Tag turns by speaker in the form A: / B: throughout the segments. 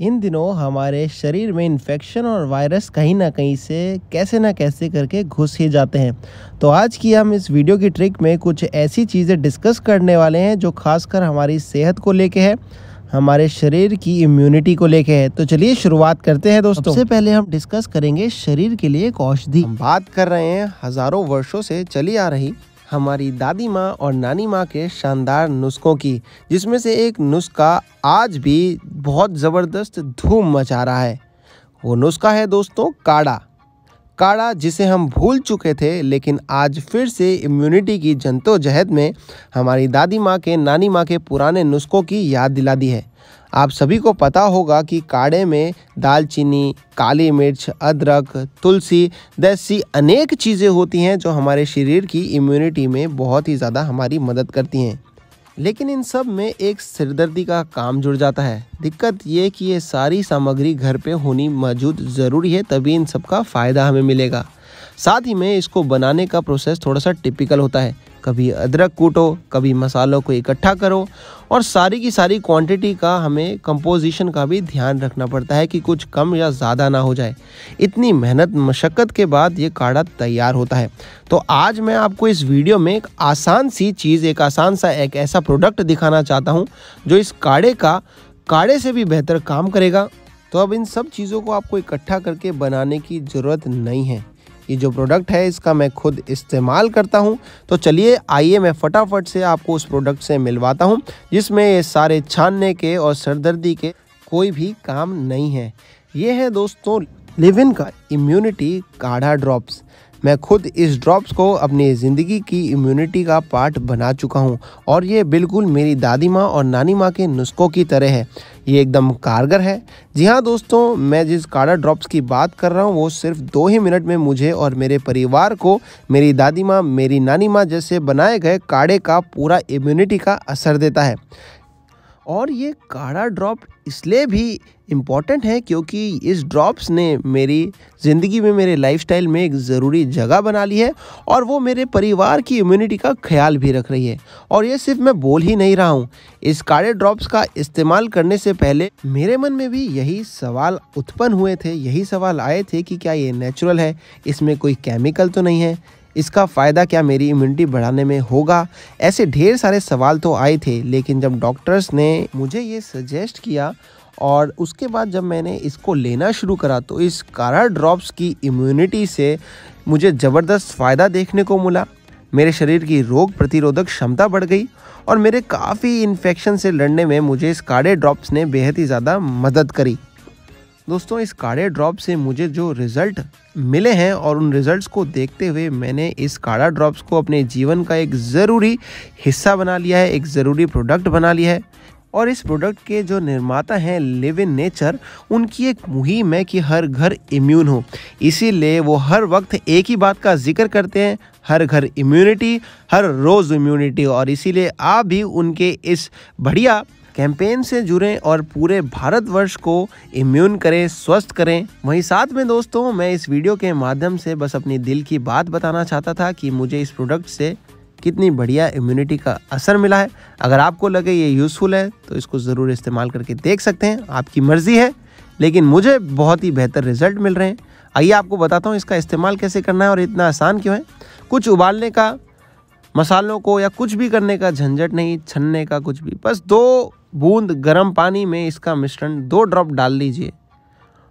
A: इन दिनों हमारे शरीर में इन्फेक्शन और वायरस कहीं ना कहीं से कैसे ना कैसे करके घुस ही जाते हैं। तो आज की हम इस वीडियो की ट्रिक में कुछ ऐसी चीज़ें डिस्कस करने वाले हैं जो खासकर हमारी सेहत को लेके है हमारे शरीर की इम्यूनिटी को लेके है। तो चलिए शुरुआत करते हैं दोस्तों। सबसे पहले हम डिस्कस करेंगे शरीर के लिए एक औषधि। बात कर रहे हैं हज़ारों वर्षों से चली आ रही हमारी दादी माँ और नानी माँ के शानदार नुस्खों की, जिसमें से एक नुस्खा आज भी बहुत ज़बरदस्त धूम मचा रहा है। वो नुस्खा है दोस्तों, काढ़ा। काढ़ा जिसे हम भूल चुके थे, लेकिन आज फिर से इम्यूनिटी की जंतोजहद में हमारी दादी माँ के, नानी माँ के पुराने नुस्खों की याद दिला दी है। आप सभी को पता होगा कि काढ़े में दालचीनी, काली मिर्च, अदरक, तुलसी जैसी अनेक चीज़ें होती हैं जो हमारे शरीर की इम्यूनिटी में बहुत ही ज़्यादा हमारी मदद करती हैं। लेकिन इन सब में एक सिरदर्दी का काम जुड़ जाता है। दिक्कत ये कि ये सारी सामग्री घर पे होनी मौजूद ज़रूरी है, तभी इन सब का फ़ायदा हमें मिलेगा। साथ ही में इसको बनाने का प्रोसेस थोड़ा सा टिपिकल होता है। कभी अदरक कूटो, कभी मसालों को इकट्ठा करो और सारी की सारी क्वांटिटी का हमें कंपोजिशन का भी ध्यान रखना पड़ता है कि कुछ कम या ज़्यादा ना हो जाए। इतनी मेहनत, मशक्क़त के बाद ये काढ़ा तैयार होता है। तो आज मैं आपको इस वीडियो में एक आसान सी चीज़, एक आसान सा, एक ऐसा प्रोडक्ट दिखाना चाहता हूँ, जो इस काढ़े का, काढ़े से भी बेहतर काम करेगा। तो अब इन सब चीज़ों को आपको इकट्ठा करके बनाने की ज़रूरत नहीं है। ये जो प्रोडक्ट है, इसका मैं खुद इस्तेमाल करता हूँ। तो चलिए, आइए मैं फटाफट से आपको उस प्रोडक्ट से मिलवाता हूँ, जिसमें ये सारे छानने के और सरदर्दी के कोई भी काम नहीं है। ये है दोस्तों लिविन का इम्यूनिटी काढ़ा ड्रॉप्स मैं खुद इस ड्रॉप्स को अपनी ज़िंदगी की इम्यूनिटी का पार्ट बना चुका हूँ और ये बिल्कुल मेरी दादी माँ और नानी माँ के नुस्खों की तरह है। ये एकदम कारगर है। जी हाँ दोस्तों, मैं जिस काढ़ा ड्रॉप्स की बात कर रहा हूँ, वो सिर्फ़ दो ही मिनट में मुझे और मेरे परिवार को, मेरी दादी माँ, मेरी नानी माँ जैसे बनाए गए काढ़े का पूरा इम्यूनिटी का असर देता है। और ये काढ़ा ड्रॉप इसलिए भी इंपॉर्टेंट है क्योंकि इस ड्रॉप्स ने मेरी ज़िंदगी में, मेरे लाइफस्टाइल में एक ज़रूरी जगह बना ली है और वो मेरे परिवार की इम्यूनिटी का ख्याल भी रख रही है। और ये सिर्फ़ मैं बोल ही नहीं रहा हूँ। इस काढ़े ड्रॉप्स का इस्तेमाल करने से पहले मेरे मन में भी यही सवाल उत्पन्न हुए थे, यही सवाल आए थे कि क्या ये नेचुरल है? इसमें कोई केमिकल तो नहीं है? इसका फ़ायदा क्या मेरी इम्यूनिटी बढ़ाने में होगा? ऐसे ढेर सारे सवाल तो आए थे, लेकिन जब डॉक्टर्स ने मुझे ये सजेस्ट किया और उसके बाद जब मैंने इसको लेना शुरू करा तो इस कारा ड्रॉप्स की इम्यूनिटी से मुझे ज़बरदस्त फ़ायदा देखने को मिला। मेरे शरीर की रोग प्रतिरोधक क्षमता बढ़ गई और मेरे काफ़ी इन्फेक्शन से लड़ने में मुझे इस काढ़े ड्रॉप्स ने बेहद ही ज़्यादा मदद करी। दोस्तों, इस काढ़े ड्रॉप से मुझे जो रिज़ल्ट मिले हैं और उन रिज़ल्ट्स को देखते हुए मैंने इस काढ़ा ड्रॉप्स को अपने जीवन का एक ज़रूरी हिस्सा बना लिया है, एक ज़रूरी प्रोडक्ट बना लिया है। और इस प्रोडक्ट के जो निर्माता हैं लिव इन नेचर उनकी एक मुहिम है कि हर घर इम्यून हो। इसीलिए वो हर वक्त एक ही बात का ज़िक्र करते हैं, हर घर इम्यूनिटी हर रोज़ इम्यूनिटी और इसीलिए आप भी उनके इस बढ़िया कैंपेन से जुड़ें और पूरे भारतवर्ष को इम्यून करें, स्वस्थ करें। वहीं साथ में दोस्तों, मैं इस वीडियो के माध्यम से बस अपनी दिल की बात बताना चाहता था कि मुझे इस प्रोडक्ट से कितनी बढ़िया इम्यूनिटी का असर मिला है। अगर आपको लगे ये यूज़फुल है तो इसको ज़रूर इस्तेमाल करके देख सकते हैं। आपकी मर्ज़ी है, लेकिन मुझे बहुत ही बेहतर रिज़ल्ट मिल रहे हैं। आइए आपको बताता हूँ इसका इस्तेमाल कैसे करना है और इतना आसान क्यों है। कुछ उबालने का मसालों को या कुछ भी करने का झंझट नहीं, छनने का कुछ भी। बस दो बूंद गर्म पानी में इसका मिश्रण दो ड्रॉप डाल लीजिए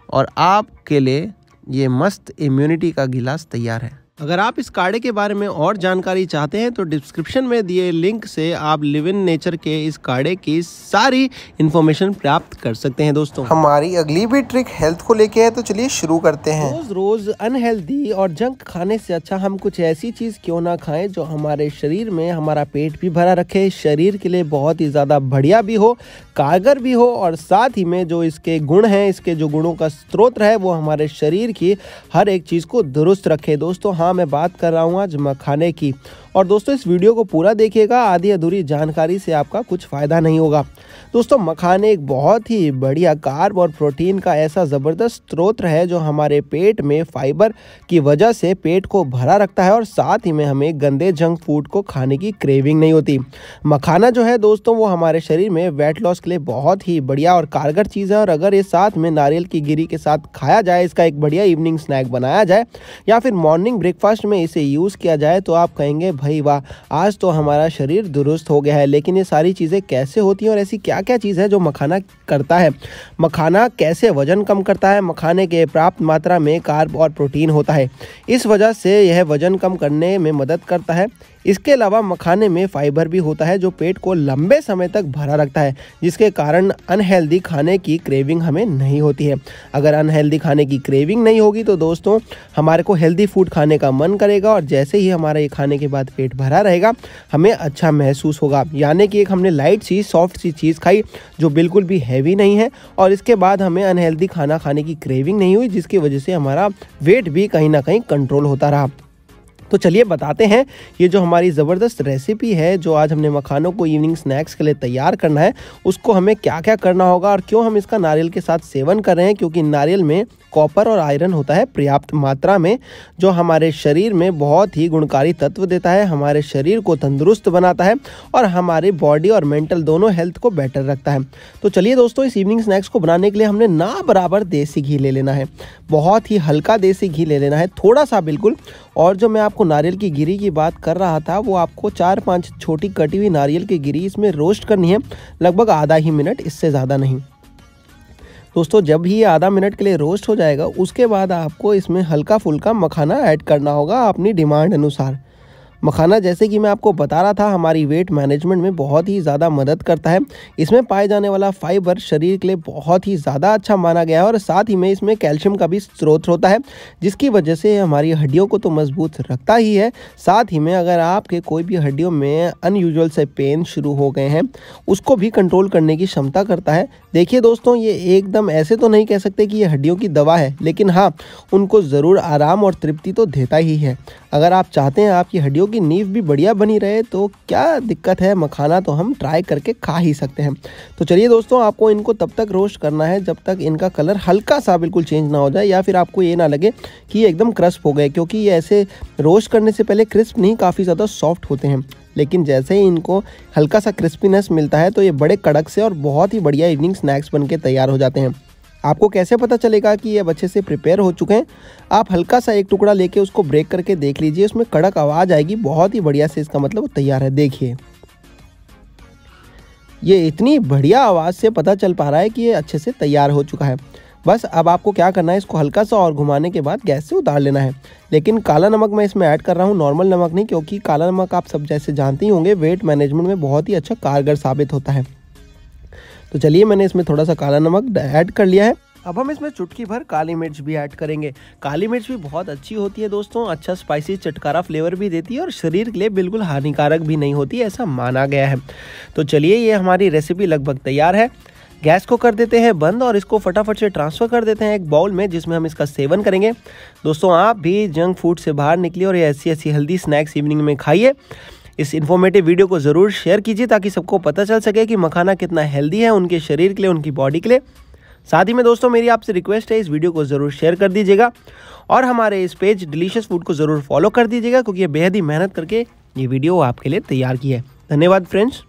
A: और आपके लिए ये मस्त इम्यूनिटी का गिलास तैयार है। अगर आप इस काढ़े के बारे में और जानकारी चाहते हैं तो डिस्क्रिप्शन में दिए लिंक से आप लिव इन नेचर के इस काढ़े की सारी इन्फॉर्मेशन प्राप्त कर सकते हैं दोस्तों।
B: हमारी अगली भी ट्रिक हेल्थ को लेके है तो चलिए शुरू करते हैं।
A: रोज रोज अनहेल्दी और जंक खाने से अच्छा हम कुछ ऐसी चीज़ क्यों ना खाएँ जो हमारे शरीर में हमारा पेट भी भरा रखे शरीर के लिए बहुत ही ज़्यादा बढ़िया भी हो कारगर भी हो और साथ ही में जो इसके गुण हैं इसके जो गुणों का स्त्रोत है वो हमारे शरीर की हर एक चीज़ को दुरुस्त रखे। दोस्तों हाँ मैं बात कर रहा हूँ आज मखाने की। और दोस्तों, इस वीडियो को पूरा देखिएगा। आधी अधूरी जानकारी से आपका कुछ फ़ायदा नहीं होगा। दोस्तों, मखाने एक बहुत ही बढ़िया कार्ब और प्रोटीन का ऐसा ज़बरदस्त स्रोत है जो हमारे पेट में फाइबर की वजह से पेट को भरा रखता है और साथ ही में हमें गंदे जंक फ़ूड को खाने की क्रेविंग नहीं होती। मखाना जो है दोस्तों, वो हमारे शरीर में वेट लॉस के लिए बहुत ही बढ़िया और कारगर चीज़ है और अगर ये साथ में नारियल की गिरी के साथ खाया जाए, इसका एक बढ़िया इवनिंग स्नैक बनाया जाए या फिर मॉर्निंग ब्रेकफास्ट में इसे यूज़ किया जाए तो आप कहेंगे भाई, वाह, आज तो हमारा शरीर दुरुस्त हो गया है, लेकिन ये सारी चीज़ें कैसे होती हैं और ऐसी क्या क्या चीज़ है जो मखाना करता है? मखाना कैसे वज़न कम करता है? मखाने के प्राप्त मात्रा में कार्ब और प्रोटीन होता है। इस वजह से यह वज़न कम करने में मदद करता है। इसके अलावा मखाने में फाइबर भी होता है, जो पेट को लंबे समय तक भरा रखता है, जिसके कारण अनहेल्दी खाने की क्रेविंग हमें नहीं होती है। अगर अनहेल्दी खाने की क्रेविंग नहीं होगी तो दोस्तों, हमारे को हेल्दी फ़ूड खाने का मन करेगा और जैसे ही हमारा ये खाने के बाद पेट भरा रहेगा, हमें अच्छा महसूस होगा। यानी कि एक हमने लाइट सी सॉफ्ट सी चीज़ खाई, जो बिल्कुल भी हैवी नहीं है, और इसके बाद हमें अनहेल्दी खाना खाने की क्रेविंग नहीं हुई, जिसकी वजह से हमारा वेट भी कहीं ना कहीं कंट्रोल होता रहा। तो चलिए बताते हैं, ये जो हमारी ज़बरदस्त रेसिपी है, जो आज हमने मखानों को इवनिंग स्नैक्स के लिए तैयार करना है, उसको हमें क्या क्या करना होगा और क्यों हम इसका नारियल के साथ सेवन कर रहे हैं, क्योंकि नारियल में कॉपर और आयरन होता है पर्याप्त मात्रा में, जो हमारे शरीर में बहुत ही गुणकारी तत्व देता है, हमारे शरीर को तंदुरुस्त बनाता है और हमारी बॉडी और मेंटल दोनों हेल्थ को बेटर रखता है। तो चलिए दोस्तों, इस इवनिंग स्नैक्स को बनाने के लिए हमने ना बराबर देसी घी ले लेना है, बहुत ही हल्का देसी घी ले लेना है थोड़ा सा बिल्कुल, और जो मैं आपको नारियल की गिरी की बात कर रहा था, वो आपको चार पाँच छोटी कटी हुई नारियल की गिरी इसमें रोस्ट करनी है, लगभग आधा ही मिनट, इससे ज़्यादा नहीं। दोस्तों, जब ही आधा मिनट के लिए रोस्ट हो जाएगा, उसके बाद आपको इसमें हल्का फुल्का मखाना ऐड करना होगा अपनी डिमांड अनुसार। मखाना, जैसे कि मैं आपको बता रहा था, हमारी वेट मैनेजमेंट में बहुत ही ज़्यादा मदद करता है। इसमें पाए जाने वाला फाइबर शरीर के लिए बहुत ही ज़्यादा अच्छा माना गया है और साथ ही में इसमें कैल्शियम का भी स्रोत होता है, जिसकी वजह से हमारी हड्डियों को तो मज़बूत रखता ही है। साथ ही में अगर आपके कोई भी हड्डियों में अनयूजल से पेन शुरू हो गए हैं, उसको भी कंट्रोल करने की क्षमता करता है। देखिए दोस्तों, ये एकदम ऐसे तो नहीं कह सकते कि ये हड्डियों की दवा है, लेकिन हाँ उनको ज़रूर आराम और तृप्ति तो देता ही है। अगर आप चाहते हैं आपकी हड्डियों की नींव भी बढ़िया बनी रहे तो क्या दिक्कत है? मखाना तो हम ट्राई करके खा ही सकते हैं। तो चलिए दोस्तों, आपको इनको तब तक रोस्ट करना है जब तक इनका कलर हल्का सा बिल्कुल चेंज ना हो जाए, या फिर आपको ये ना लगे कि ये एकदम क्रस्प हो गए, क्योंकि ये ऐसे रोस्ट करने से पहले क्रिस्प नहीं, काफ़ी ज़्यादा सॉफ्ट होते हैं। लेकिन जैसे ही इनको हल्का सा क्रिस्पीनेस मिलता है तो ये बड़े कड़क से और बहुत ही बढ़िया इवनिंग स्नैक्स बन के तैयार हो जाते हैं। आपको कैसे पता चलेगा कि ये अच्छे से प्रिपेयर हो चुके हैं? आप हल्का सा एक टुकड़ा लेके उसको ब्रेक करके देख लीजिए, उसमें कड़क आवाज़ आएगी, बहुत ही बढ़िया से इसका मतलब तैयार है। देखिए। ये इतनी बढ़िया आवाज़ से पता चल पा रहा है कि ये अच्छे से तैयार हो चुका है। बस अब आपको क्या करना है, इसको हल्का सा और घुमाने के बाद गैस से उतार लेना है। लेकिन काला नमक मैं इसमें ऐड कर रहा हूँ नॉर्मल नमक नहीं, क्योंकि काला नमक आप सब जैसे जानते ही होंगे वेट मैनेजमेंट में बहुत ही अच्छा कारगर साबित होता है। तो चलिए मैंने इसमें थोड़ा सा काला नमक ऐड कर लिया है। अब हम इसमें चुटकी भर काली मिर्च भी ऐड करेंगे। काली मिर्च भी बहुत अच्छी होती है दोस्तों अच्छा स्पाइसी चटकारा फ्लेवर भी देती है और शरीर के लिए बिल्कुल हानिकारक भी नहीं होती, ऐसा माना गया है। तो चलिए ये हमारी रेसिपी लगभग तैयार है। गैस को कर देते हैं बंद और इसको फटाफट से ट्रांसफ़र कर देते हैं एक बाउल में, जिसमें हम इसका सेवन करेंगे। दोस्तों, आप भी जंक फ़ूड से बाहर निकलिए और ऐसी ऐसी हेल्दी स्नैक्स इवनिंग में खाइए। इस इन्फॉर्मेटिव वीडियो को ज़रूर शेयर कीजिए ताकि सबको पता चल सके कि मखाना कितना हेल्दी है उनके शरीर के लिए, उनकी बॉडी के लिए। साथ ही में दोस्तों, मेरी आपसे रिक्वेस्ट है, इस वीडियो को ज़रूर शेयर कर दीजिएगा और हमारे इस पेज डिलीशियस फ़ूड को ज़रूर फॉलो कर दीजिएगा क्योंकि ये बेहद ही मेहनत करके ये वीडियो आपके लिए तैयार की है। धन्यवाद फ्रेंड्स